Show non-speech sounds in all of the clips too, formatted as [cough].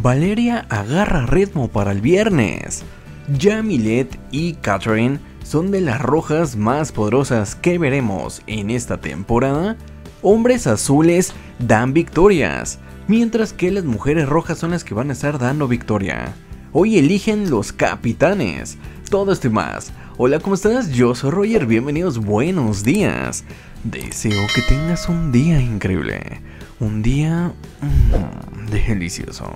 Valeria agarra ritmo para el viernes. Jamilet y Catherine son de las rojas más poderosas que veremos en esta temporada. Hombres azules dan victorias, mientras que las mujeres rojas son las que van a estar dando victoria. Hoy eligen los capitanes. Todo esto y más. Hola, ¿cómo estás? Yo soy Roger, bienvenidos, buenos días. Deseo que tengas un día increíble. Un día mm, delicioso.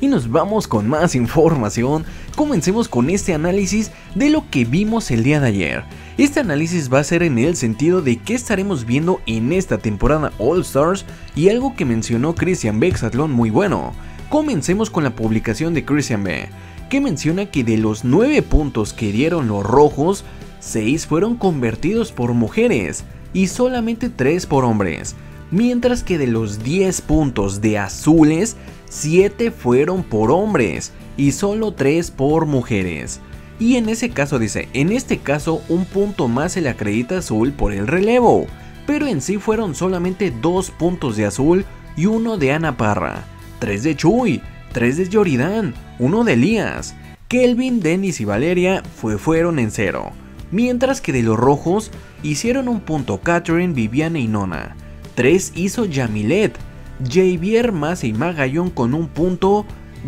Y nos vamos con más información. Comencemos con este análisis de lo que vimos el día de ayer. Este análisis va a ser en el sentido de qué estaremos viendo en esta temporada All Stars y algo que mencionó Christian Bexatlón muy bueno. Comencemos con la publicación de Christian B, que menciona que de los 9 puntos que dieron los rojos, 6 fueron convertidos por mujeres y solamente 3 por hombres mientras que de los 10 puntos de azules, 7 fueron por hombres y solo 3 por mujeres. Y en ese caso dice, en este caso un punto más se le acredita azul por el relevo, pero en sí fueron solamente 2 puntos de azul y uno de Ana Parra, 3 de Chuy, 3 de Yoridan, 1 de Elías. Kelvin, Dennis y Valeria fue, fueron en cero, mientras que de los rojos hicieron un punto Catherine, Viviana y Nona. 3 hizo Yamilet, Javier Massa y Magallón con un punto,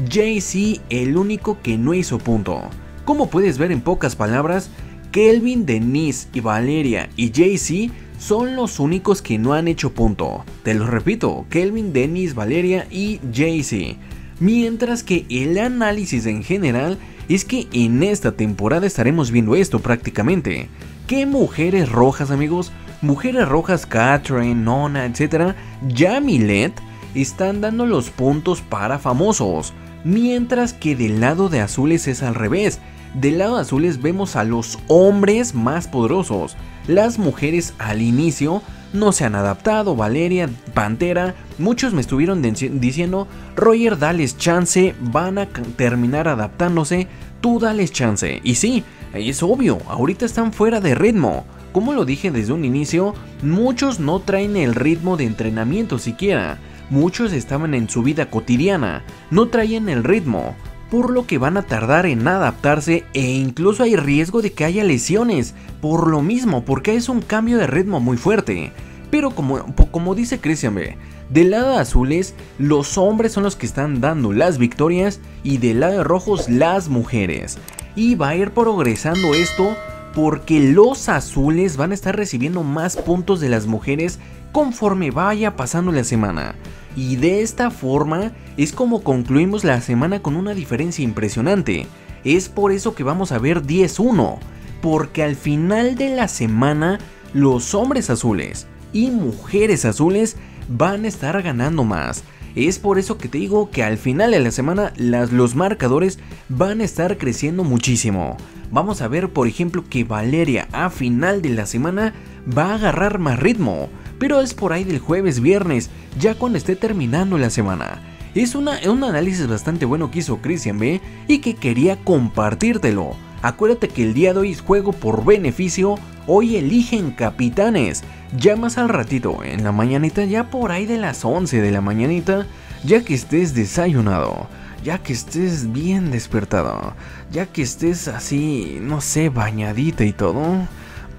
JC el único que no hizo punto. Como puedes ver en pocas palabras, Kelvin, Denise y Valeria y JC son los únicos que no han hecho punto. Te lo repito, Kelvin, Denise, Valeria y JC. Mientras que el análisis en general es que en esta temporada estaremos viendo esto prácticamente. ¿Qué mujeres rojas amigos Mujeres Rojas, Catherine, Nona, etc., Jamilet están dando los puntos para famosos, mientras que del lado de azules es al revés. Del lado de azules vemos a los hombres más poderosos. Las mujeres al inicio no se han adaptado, Valeria, Pantera, muchos me estuvieron diciendo, Roger, dales chance, van a terminar adaptándose, tú dales chance. Y sí, es obvio, ahorita están fuera de ritmo. Como lo dije desde un inicio, muchos no traen el ritmo de entrenamiento siquiera. Muchos estaban en su vida cotidiana, no traían el ritmo, por lo que van a tardar en adaptarse e incluso hay riesgo de que haya lesiones, por lo mismo, porque es un cambio de ritmo muy fuerte. Pero como, como dice Christian B, del lado de azules, los hombres son los que están dando las victorias y del lado de rojos, las mujeres. Y va a ir progresando esto porque los azules van a estar recibiendo más puntos de las mujeres conforme vaya pasando la semana. Y de esta forma es como concluimos la semana con una diferencia impresionante. Es por eso que vamos a ver 10-1, porque al final de la semana los hombres azules y mujeres azules van a estar ganando más. Es por eso que te digo que al final de la semana los marcadores van a estar creciendo muchísimo vamos a ver por ejemplo que Valeria a final de la semana va a agarrar más ritmo, pero es por ahí del jueves viernes, ya cuando esté terminando la semana. Es una, un análisis bastante bueno que hizo Christian B y que quería compartírtelo. Acuérdate que el día de hoy es juego por beneficio, hoy eligen capitanes. Ya más al ratito, en la mañanita, ya por ahí de las 11 de la mañanita, ya que estés desayunado ya que estés bien despertado, ya que estés así, no sé, bañadita y todo,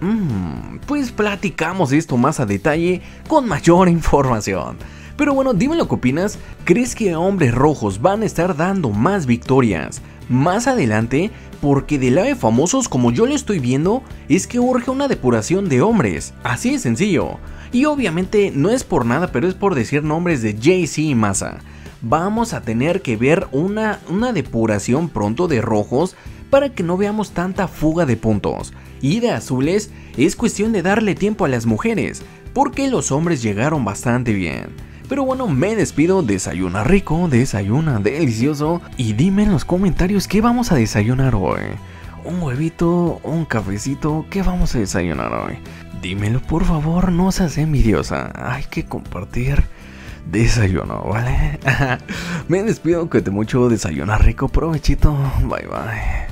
mmm, pues platicamos esto más a detalle con mayor [laughs] información. Pero bueno, dime lo que opinas. ¿Crees que hombres rojos van a estar dando más victorias más adelante? Porque del lado de famosos, como yo lo estoy viendo, es que urge una depuración de hombres. Así de sencillo. Y obviamente no es por nada, pero es por decir nombres de Jay-Z y Massa vamos a tener que ver una, una depuración pronto de rojos para que no veamos tanta fuga de puntos. Y de azules es cuestión de darle tiempo a las mujeres, porque los hombres llegaron bastante bien. Pero bueno, me despido, desayuna rico, desayuna delicioso y dime en los comentarios qué vamos a desayunar hoy. Un huevito, un cafecito, ¿qué vamos a desayunar hoy? Dímelo por favor, no seas envidiosa, hay que compartir desayuno, ¿vale? [laughs] Me despido, que te mucho, desayuna rico, provechito, bye bye.